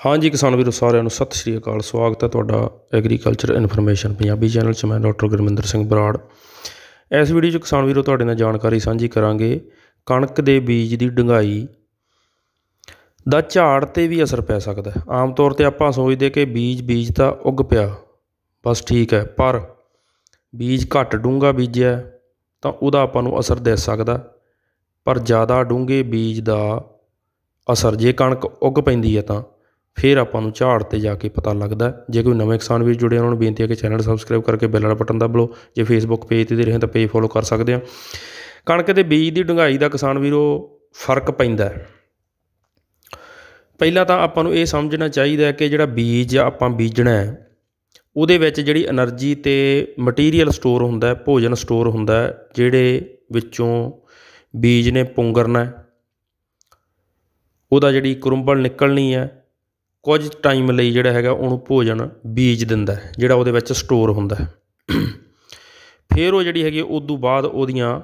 ਹਾਂਜੀ ਕਿਸਾਨ ਵੀਰੋ, ਸਾਰਿਆਂ ਨੂੰ ਸਤਿ ਸ਼੍ਰੀ ਅਕਾਲ। ਸਵਾਗਤ ਹੈ ਤੁਹਾਡਾ ਐਗਰੀਕਲਚਰ ਇਨਫੋਰਮੇਸ਼ਨ ਪੰਜਾਬੀ ਚੈਨਲ 'ਚ। ਮੈਂ ਡਾਕਟਰ ਗੁਰਮਿੰਦਰ ਸਿੰਘ ਬਰਾੜ। ਇਸ ਵੀਡੀਓ 'ਚ ਕਿਸਾਨ ਵੀਰੋ, ਤੁਹਾਡੇ ਨਾਲ ਜਾਣਕਾਰੀ ਸਾਂਝੀ ਕਰਾਂਗੇ ਕਣਕ ਦੇ ਬੀਜ ਦੀ ਡੰਗਾਈ ਦਾ ਝਾੜ ਤੇ ਵੀ ਅਸਰ ਪੈ ਸਕਦਾ ਹੈ। ਆਮ ਤੌਰ ਤੇ ਆਪਾਂ ਸੋਚਦੇ ਕਿ ਬੀਜ ਬੀਜ ਤਾਂ ਉੱਗ ਪਿਆ, ਬਸ ਠੀਕ ਹੈ, ਪਰ ਬੀਜ ਘੱਟ ਡੂੰਘਾ ਬੀਜਿਆ ਤਾਂ ਉਹਦਾ ਆਪਾਂ ਨੂੰ ਅਸਰ ਦਿਸ ਸਕਦਾ ਪਰ ਜ਼ਿਆਦਾ ਡੂੰਘੇ ਬੀਜ ਦਾ ਅਸਰ, ਜੇ ਕਣਕ ਉੱਗ ਪੈਂਦੀ ਹੈ ਤਾਂ ਫਿਰ ਆਪਾਂ ਨੂੰ ਝਾੜ 'ਤੇ ਜਾ ਕੇ ਪਤਾ ਲੱਗਦਾ ਜੇ ਕੋਈ ਨਵੇਂ ਕਿਸਾਨ ਵੀਰ ਜੁੜੇ ਉਹਨਾਂ ਨੂੰ ਬੇਨਤੀ ਹੈ ਕਿ ਚੈਨਲ ਸਬਸਕ੍ਰਾਈਬ ਕਰਕੇ ਬੈਲ ਵਾਲਾ ਬਟਨ ਦਬ ਲਓ ਜੇ ਫੇਸਬੁੱਕ ਪੇਜ ਤੇ ਦੇ ਰਹੇ ਤਾਂ ਪੇਜ ਫੋਲੋ ਕਰ ਸਕਦੇ ਆ। ਕਣਕ ਦੇ ਬੀਜ ਦੀ ਡੁੰਗਾਈ ਦਾ ਕਿਸਾਨ ਵੀਰੋ ਫ਼ਰਕ ਪੈਂਦਾ ਪਹਿਲਾਂ ਤਾਂ ਆਪਾਂ ਨੂੰ ਇਹ ਸਮਝਣਾ ਚਾਹੀਦਾ ਕਿ ਜਿਹੜਾ ਬੀਜ ਆਪਾਂ ਬੀਜਣਾ ਹੈ, ਉਹਦੇ ਵਿੱਚ ਜਿਹੜੀ એનર્ਜੀ ਤੇ ਮਟੀਰੀਅਲ ਸਟੋਰ ਹੁੰਦਾ ਹੈ, ਭੋਜਨ ਸਟੋਰ ਹੁੰਦਾ ਹੈ, ਜਿਹੜੇ ਵਿੱਚੋਂ ਬੀਜ ਨੇ ਪੁੰਗਰਨਾ ਉਹਦਾ ਜਿਹੜੀ ਕੁਰੰਬਲ ਨਿਕਲਣੀ ਹੈ ਕੁਝ ਟਾਈਮ ਲਈ ਜਿਹੜਾ ਹੈਗਾ ਉਹਨੂੰ ਭੋਜਨ ਬੀਜ ਦਿੰਦਾ ਜਿਹੜਾ ਉਹਦੇ ਵਿੱਚ ਸਟੋਰ ਹੁੰਦਾ ਫਿਰ ਉਹ ਜਿਹੜੀ ਹੈਗੀ ਉਦੋਂ ਬਾਅਦ ਉਹਦੀਆਂ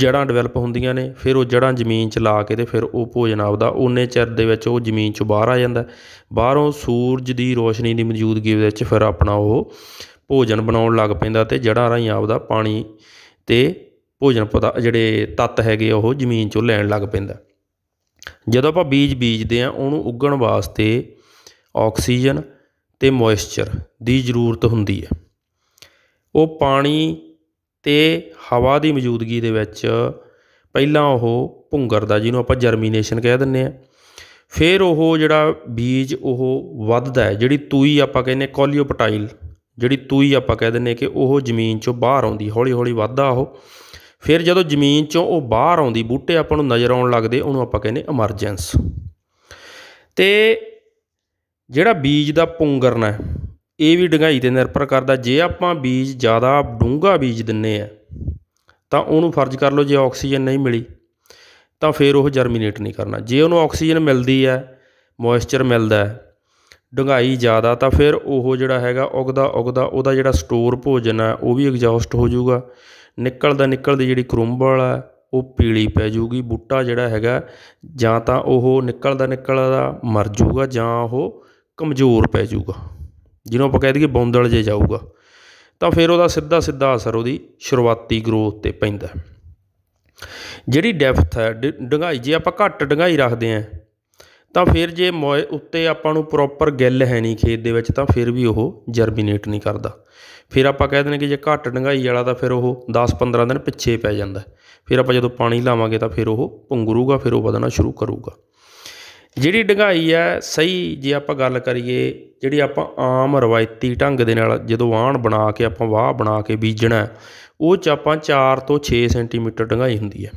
ਜੜਾਂ ਡਿਵੈਲਪ ਹੁੰਦੀਆਂ ਨੇ, ਫਿਰ ਉਹ ਜੜਾਂ ਜ਼ਮੀਨ 'ਚ ਲਾ ਕੇ ਤੇ ਫਿਰ ਉਹ ਭੋਜਨ ਆਪਦਾ ਉਹਨੇ ਚਿਰ ਦੇ ਵਿੱਚ ਉਹ ਜ਼ਮੀਨ 'ਚੋਂ ਬਾਹਰ ਆ ਜਾਂਦਾ ਬਾਹਰੋਂ ਸੂਰਜ ਦੀ ਰੋਸ਼ਨੀ ਦੀ ਮੌਜੂਦਗੀ ਵਿੱਚ ਫਿਰ ਆਪਣਾ ਉਹ ਭੋਜਨ ਬਣਾਉਣ ਲੱਗ ਪੈਂਦਾ ਤੇ ਜੜਾਂ ਰਾਹੀਂ ਆਪਦਾ ਪਾਣੀ ਤੇ ਭੋਜਨ ਪਦਾ, ਜਿਹੜੇ ਤੱਤ ਹੈਗੇ ਉਹ ਜ਼ਮੀਨ 'ਚੋਂ ਲੈਣ ਲੱਗ ਪੈਂਦਾ ਜਦੋਂ ਆਪਾਂ ਬੀਜ ਬੀਜਦੇ ਹਾਂ, ਉਹਨੂੰ ਉੱਗਣ ਵਾਸਤੇ ਆਕਸੀਜਨ ਅਤੇ ਮੋਇਸਚਰ ਦੀ ਜ਼ਰੂਰਤ ਹੁੰਦੀ ਹੈ। ਉਹ ਪਾਣੀ ਅਤੇ ਹਵਾ ਦੀ ਮੌਜੂਦਗੀ ਦੇ ਵਿੱਚ ਪਹਿਲਾਂ ਉਹ ਭੁੰਗਰਦਾ ਜਿਹਨੂੰ ਆਪਾਂ ਜਰਮੀਨੇਸ਼ਨ ਕਹਿ ਦਿੰਦੇ ਹਾਂ। ਫਿਰ ਉਹ ਜਿਹੜਾ ਬੀਜ ਉਹ ਵੱਧਦਾ ਹੈ, ਜਿਹੜੀ ਤੂਈ ਆਪਾਂ ਕਹਿੰਦੇ ਕੋਲੀਓਪਟਾਈਲ, ਜਿਹੜੀ ਤੂਈ ਆਪਾਂ ਕਹਿ ਦਿੰਦੇ ਕਿ ਉਹ ਜ਼ਮੀਨ ਚੋਂ ਬਾਹਰ ਆਉਂਦੀ ਹੌਲੀ ਹੌਲੀ ਵੱਧਦਾ ਉਹ। ਫਿਰ ਜਦੋਂ ਜ਼ਮੀਨ ਚੋਂ ਉਹ ਬਾਹਰ ਆਉਂਦੀ, ਬੂਟੇ ਆਪਾਂ ਨੂੰ ਨਜ਼ਰ ਆਉਣ ਲੱਗਦੇ, ਉਹਨੂੰ ਆਪਾਂ ਕਹਿੰਦੇ ਐਮਰਜੈਂਸ ਤੇ ਜਿਹੜਾ ਬੀਜ ਦਾ ਪੁੰਗਰਨਾ ਇਹ ਵੀ ਡੰਗਾਈ ਤੇ ਨਿਰਭਰ ਕਰਦਾ, ਜੇ ਆਪਾਂ ਬੀਜ ਜ਼ਿਆਦਾ ਡੂੰਘਾ ਬੀਜ ਦਿੰਨੇ ਆ ਤਾਂ ਉਹਨੂੰ ਫਰਜ਼ ਕਰ ਲਓ ਜੇ ਆਕਸੀਜਨ ਨਹੀਂ ਮਿਲੀ, ਤਾਂ ਫਿਰ ਉਹ ਜਰਮੀਨੇਟ ਨਹੀਂ ਕਰਨਾ। ਜੇ ਉਹਨੂੰ ਆਕਸੀਜਨ ਮਿਲਦੀ ਹੈ ਮੋਇਸਚਰ ਮਿਲਦਾ ਹੈ ਡੰਗਾਈ ਜ਼ਿਆਦਾ, ਤਾਂ ਫਿਰ ਉਹ ਜਿਹੜਾ ਹੈਗਾ ਉਗਦਾ ਉਗਦਾ ਉਹਦਾ ਜਿਹੜਾ ਸਟੋਰ ਭੋਜਨ ਹੈ, ਉਹ ਵੀ ਐਗਜ਼ੌਸਟ ਹੋ ਜਾਊਗਾ। ਨਿਕਲਦਾ ਨਿਕਲਦੀ ਜਿਹੜੀ ਕਰੁੰਬਲ ਹੈ ਉਹ ਪੀਲੀ ਪੈ ਜੂਗੀ, ਬੂਟਾ ਜਿਹੜਾ ਹੈਗਾ, ਜਾਂ ਤਾਂ ਉਹ ਨਿਕਲਦਾ ਨਿਕਲਦਾ ਮਰ ਜੂਗਾ, ਜਾਂ ਉਹ ਕਮਜ਼ੋਰ ਪੈ ਜੂਗਾ। ਜਿਹਨੂੰ ਆਪਾਂ ਕਹਿ ਦਈਏ ਬੌਂਦਲ ਜੇ ਜਾਊਗਾ। ਤਾਂ ਫਿਰ ਉਹਦਾ ਸਿੱਧਾ ਸਿੱਧਾ ਅਸਰ ਉਹਦੀ ਸ਼ੁਰੂਆਤੀ ਗਰੋਥ ਤੇ ਪੈਂਦਾ। ਜਿਹੜੀ ਡੈਪਥ ਹੈ ਡੰਗਾਈ ਜੇ ਆਪਾਂ ਘੱਟ ਡੰਗਾਈ ਰੱਖਦੇ ਆਂ ਤਾਂ ਫਿਰ ਜੇ ਮੋਏ ਉੱਤੇ ਆਪਾਂ ਨੂੰ ਪ੍ਰੋਪਰ ਗਿੱਲ ਹੈ ਨਹੀਂ ਖੇਤ ਦੇ ਵਿੱਚ, ਤਾਂ ਫਿਰ ਵੀ ਉਹ ਜਰਮੀਨੇਟ ਨਹੀਂ ਕਰਦਾ। ਫਿਰ ਆਪਾਂ ਕਹਿ ਦਿੰਦੇ ਕਿ ਜੇ ਘੱਟ ਡੰਗਾਈ ਵਾਲਾ, ਤਾਂ ਫਿਰ ਉਹ 10-15 ਦਿਨ ਪਿੱਛੇ ਪੈ ਜਾਂਦਾ ਫਿਰ ਆਪਾਂ ਜਦੋਂ ਪਾਣੀ ਲਾਵਾਂਗੇ, ਤਾਂ ਫਿਰ ਉਹ ਪੁੰਗਰੂਗਾ ਫਿਰ ਉਹ ਵਧਣਾ ਸ਼ੁਰੂ ਕਰੂਗਾ। ਜਿਹੜੀ ਡੰਗਾਈ ਹੈ, ਸਹੀ ਜੇ ਆਪਾਂ ਗੱਲ ਕਰੀਏ, ਜਿਹੜੀ ਆਪਾਂ ਆਮ ਰਵਾਇਤੀ ਢੰਗ ਦੇ ਨਾਲ ਜਦੋਂ ਵਾਹਣ ਬਣਾ ਕੇ, ਆਪਾਂ ਵਾਹ ਬਣਾ ਕੇ ਬੀਜਣਾ ਉਹ 'ਚ ਆਪਾਂ 4 ਤੋਂ 6 ਸੈਂਟੀਮੀਟਰ ਡੰਗਾਈ ਹੁੰਦੀ ਹੈ।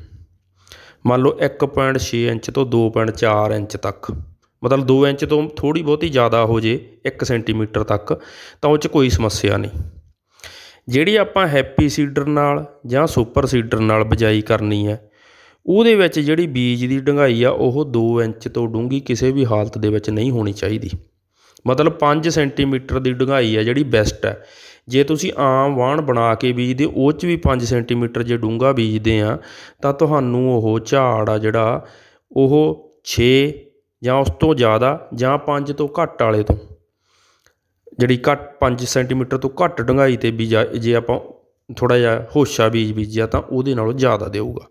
ਮੰਨ ਲਓ 1.6 ਇੰਚ ਤੋਂ 2.4 ਇੰਚ ਤੱਕ, ਮਤਲਬ 2 ਇੰਚ ਤੋਂ ਥੋੜੀ ਬਹੁਤੀ ਜ਼ਿਆਦਾ ਹੋ ਜੇ 1 ਸੈਂਟੀਮੀਟਰ ਤੱਕ, ਤਾਂ ਉਹ 'ਚ ਕੋਈ ਸਮੱਸਿਆ ਨਹੀਂ। ਜਿਹੜੀ ਆਪਾਂ ਹੈਪੀ ਸੀਡਰ ਨਾਲ ਜਾਂ ਸੁਪਰ ਸੀਡਰ ਨਾਲ ਬਜਾਈ ਕਰਨੀ ਹੈ, ਉਹਦੇ ਵਿੱਚ ਜਿਹੜੀ ਬੀਜ ਦੀ ਡੰਗਾਈ ਆ, ਉਹ 2 ਇੰਚ ਤੋਂ ਡੂੰਘੀ ਕਿਸੇ ਵੀ ਹਾਲਤ ਦੇ ਵਿੱਚ ਨਹੀਂ ਹੋਣੀ ਚਾਹੀਦੀ। ਮਤਲਬ 5 ਸੈਂਟੀਮੀਟਰ ਦੀ ਡੰਗਾਈ ਆ ਜਿਹੜੀ ਬੈਸਟ ਹੈ ਜੇ ਤੁਸੀਂ ਆਮ ਵਾਹਣ ਬਣਾ ਕੇ ਬੀਜਦੇ, ਉਹ 'ਚ ਵੀ 5 ਸੈਂਟੀਮੀਟਰ ਜੇ ਡੂੰਘਾ ਬੀਜਦੇ ਆ, ਤਾਂ ਤੁਹਾਨੂੰ ਉਹ ਝਾੜ ਆ ਜਿਹੜਾ, ਉਹ 6 ਜਾਂ ਉਸ ਤੋਂ ਜ਼ਿਆਦਾ ਜਾਂ 5 ਤੋਂ ਘੱਟ ਵਾਲੇ ਤੋਂ, ਜਿਹੜੀ ਘੱਟ 5 ਸੈਂਟੀਮੀਟਰ ਤੋਂ ਘੱਟ ਡੂੰਘਾਈ ਤੇ ਬੀਜਾ ਜੇ ਆਪਾਂ ਥੋੜਾ ਜਿਹਾ ਹੋਸ਼ਾ ਬੀਜ ਬੀਜਿਆ, ਤਾਂ ਉਹਦੇ ਨਾਲੋਂ ਜ਼ਿਆਦਾ ਦੇਊਗਾ।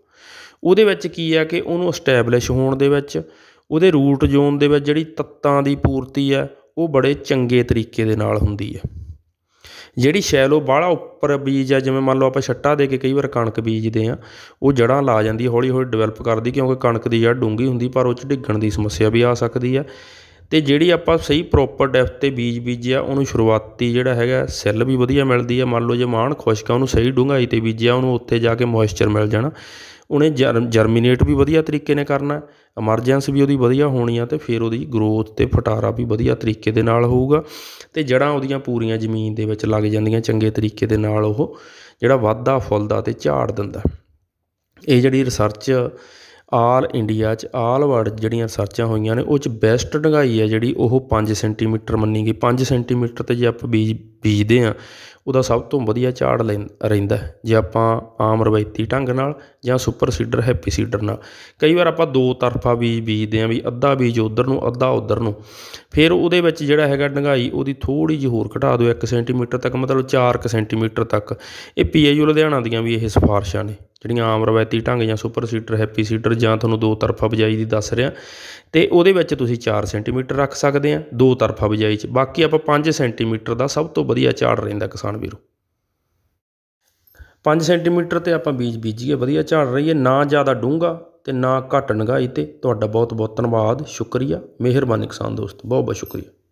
ਉਹਦੇ ਵਿੱਚ ਕੀ ਹੈ ਕਿ ਉਹਨੂੰ ਸਟੈਬਲਿਸ਼ ਹੋਣ ਦੇ ਵਿੱਚ, ਉਹਦੇ ਰੂਟ ਜ਼ੋਨ ਦੇ ਵਿੱਚ ਜਿਹੜੀ ਤੱਤਾਂ ਦੀ ਪੂਰਤੀ ਹੈ ਉਹ ਬੜੇ ਚੰਗੇ ਤਰੀਕੇ ਦੇ ਨਾਲ ਹੁੰਦੀ ਹੈ ਜਿਹੜੀ ਸ਼ੈਲੋ ਬਾਹਲਾ ਉੱਪਰ ਬੀਜ ਆ, ਜਿਵੇਂ ਮੰਨ ਲਓ ਆਪਾਂ ਛੱਟਾ ਦੇ ਕੇ ਕਈ ਵਾਰ ਕਣਕ ਬੀਜਦੇ ਆ, ਉਹ ਜੜ੍ਹਾਂ ਲਾ ਜਾਂਦੀ ਹੌਲੀ ਹੌਲੀ ਡਿਵੈਲਪ ਕਰਦੀ, ਕਿਉਂਕਿ ਕਣਕ ਦੀ ਜੜ ਡੂੰਗੀ ਹੁੰਦੀ, ਪਰ ਉਹ 'ਚ ਡਿੱਗਣ ਦੀ ਸਮੱਸਿਆ ਵੀ ਆ ਸਕਦੀ ਆ। ਤੇ ਜਿਹੜੀ ਆਪਾਂ ਸਹੀ ਪ੍ਰੋਪਰ ਡੈਪਥ ਤੇ ਬੀਜ ਬੀਜਿਆ, ਉਹਨੂੰ ਸ਼ੁਰੂਆਤੀ ਜਿਹੜਾ ਹੈਗਾ, ਸੈੱਲ ਵੀ ਵਧੀਆ ਮਿਲਦੀ ਆ, ਮੰਨ ਲਓ ਜੇ ਮਾਣ ਖੁਸ਼ਕ ਆ, ਉਹਨੂੰ ਸਹੀ ਡੂੰਘਾਈ ਤੇ ਬੀਜਿਆ, ਉਹਨੂੰ ਉੱਥੇ ਜਾ ਕੇ ਮੋਇਸਚਰ ਮਿਲ ਜਾਣਾ। ਉਹਨੇ ਜਰਮੀਨੇਟ ਵੀ ਵਧੀਆ ਤਰੀਕੇ ਨਾਲ ਕਰਨਾ, ਐਮਰਜੈਂਸ ਵੀ ਉਹਦੀ ਵਧੀਆ ਹੋਣੀ ਆ ਅਤੇ ਫਿਰ ਉਹਦੀ ਗਰੋਥ ਅਤੇ ਫਟਾਰਾ ਵੀ ਵਧੀਆ ਤਰੀਕੇ ਦੇ ਨਾਲ ਹੋਊਗਾ ਅਤੇ ਜੜ੍ਹਾਂ ਉਹਦੀਆਂ ਪੂਰੀਆਂ ਜ਼ਮੀਨ ਦੇ ਵਿੱਚ ਲੱਗ ਜਾਂਦੀਆਂ ਚੰਗੇ ਤਰੀਕੇ ਦੇ ਨਾਲ ਉਹ ਜਿਹੜਾ ਵਾਧਾ ਫੁੱਲਦਾ ਅਤੇ ਝਾੜ ਦਿੰਦਾ। ਇਹ ਜਿਹੜੀ ਰਿਸਰਚ ਆਲ ਇੰਡੀਆ 'ਚ, ਆਲ ਵਰਲਡ ਜਿਹੜੀਆਂ ਰਿਸਰਚਾਂ ਹੋਈਆਂ ਨੇ, ਉਹ 'ਚ ਬੈਸਟ ਡੰਗਾਈ ਹੈ ਜਿਹੜੀ ਉਹ 5 ਸੈਂਟੀਮੀਟਰ ਮੰਨੀ ਗਈ। 5 ਸੈਂਟੀਮੀਟਰ ਤੇ ਜੇ ਆਪਾਂ ਬੀਜ, ਬੀਜਦੇ ਆ ਉਹਦਾ ਸਭ ਤੋਂ ਵਧੀਆ ਝਾੜ ਲੈਂ, ਰਹਿੰਦਾ ਜੇ ਆਪਾਂ ਆਮ ਰਵਾਇਤੀ ਢੰਗ ਨਾਲ ਜਾਂ ਸੁਪਰ ਸੀਡਰ, ਹੈਪੀ ਸੀਡਰ ਨਾਲ, ਕਈ ਵਾਰ ਆਪਾਂ ਦੋ ਤਰਫਾ ਬੀਜ ਬੀਜਦੇ ਆ ਵੀ ਅੱਧਾ ਬੀਜ ਉਧਰ ਨੂੰ, ਅੱਧਾ ਉਧਰ ਨੂੰ। ਫਿਰ ਉਹਦੇ ਵਿੱਚ ਜਿਹੜਾ ਹੈਗਾ ਡੰਗਾਈ, ਉਹਦੀ ਥੋੜੀ ਜਿਹੀ ਹੋਰ ਘਟਾ ਦਿਓ 1 ਸੈਂਟੀਮੀਟਰ ਤੱਕ, ਮਤਲਬ 4 ਸੈਂਟੀਮੀਟਰ ਤੱਕ। ਇਹ ਪੀਆਈਓ ਲੁਧਿਆਣਾ ਦੀਆਂ ਵੀ ਇਹ ਸਿਫਾਰਸ਼ਾਂ ਨੇ, ਜਿਹੜੀਆਂ ਆਮ ਰਵਾਇਤੀ ਢੰਗ ਜਾਂ ਸੁਪਰ ਸੀਡਰ, ਹੈਪੀ ਸੀਡਰ ਜਾਂ ਤੁਹਾਨੂੰ ਦੋ ਤਰਫਾ ਬਿਜਾਈ ਦੀ ਦੱਸ ਰਿਹਾ। ਤੇ ਉਹਦੇ ਵਿੱਚ ਤੁਸੀਂ 4 ਸੈਂਟੀਮੀਟਰ ਰੱਖ ਸਕਦੇ ਆ ਦੋ ਤਰਫਾ ਬਿਜਾਈ 'ਚ। ਬਾਕੀ ਆਪਾਂ 5 ਸੈਂਟੀਮੀਟਰ ਦਾ ਸਭ ਤੋਂ ਵਧੀਆ ਝਾੜ ਰਹਿੰਦਾ ਕਿਸਾਨ ਵੀਰੋ। 5 ਸੈਂਟੀਮੀਟਰ ਤੇ ਆਪਾਂ ਬੀਜ ਬੀਜੀਏ, ਵਧੀਆ ਝਾੜ ਰਹੀਏ, ਨਾ ਜ਼ਿਆਦਾ ਡੂੰਘਾ ਤੇ ਨਾ ਘੱਟ ਨਗਾਈ ਤੇ। ਤੁਹਾਡਾ ਬਹੁਤ ਬਹੁਤ ਧੰਨਵਾਦ, ਸ਼ੁਕਰੀਆ। ਮਿਹਰਬਾਨੀ ਕਿਸਾਨ ਦੋਸਤ ਬਹੁਤ ਬਹੁਤ ਸ਼ੁਕਰੀਆ।